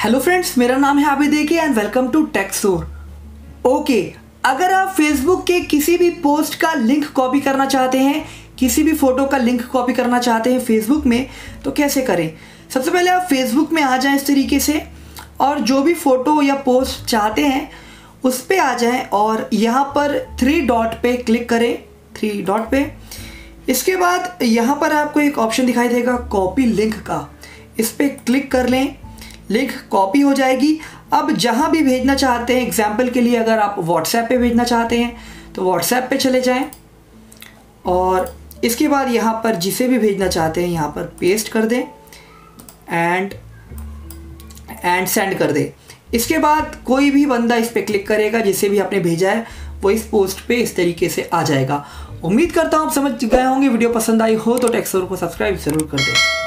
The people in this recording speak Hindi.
हेलो फ्रेंड्स मेरा नाम है Abid A K and welcome to Texor okay अगर आप फेसबुक के किसी भी पोस्ट का लिंक कॉपी करना चाहते हैं, किसी भी फ़ोटो का लिंक कॉपी करना चाहते हैं फेसबुक में तो कैसे करें? सबसे पहले आप फेसबुक में आ जाएँ इस तरीके से और जो भी फ़ोटो या पोस्ट चाहते हैं, उस पर आ जाएँ और यहाँ पर थ्री डॉट पे क्लिक करें। थ्री डॉट पे। इसके बाद यहाँ पर आपको एक ऑप्शन दिखाई देगा कॉपी लिंक का। इस पर क्लिक कर लें। लिंक कॉपी हो जाएगी। अब जहाँ भी भेजना चाहते हैं एग्ज़ाम्पल के लिए अगर आप व्हाट्सएप पे भेजना चाहते हैं तो व्हाट्सएप पे चले जाएँ। और इसके बाद यहाँ पर जिसे भी भेजना चाहते हैं, यहाँ पर पेस्ट कर दें एंड एंड सेंड कर दें। इसके बाद कोई भी बंदा इस पर क्लिक करेगा, जिसे भी आपने भेजा है, वो इस पोस्ट पे इस तरीके से आ जाएगा। उम्मीद करता हूँ आप समझ गए होंगे। वीडियो पसंद आई हो तो टेक्सोर को सब्सक्राइब ज़रूर कर दें।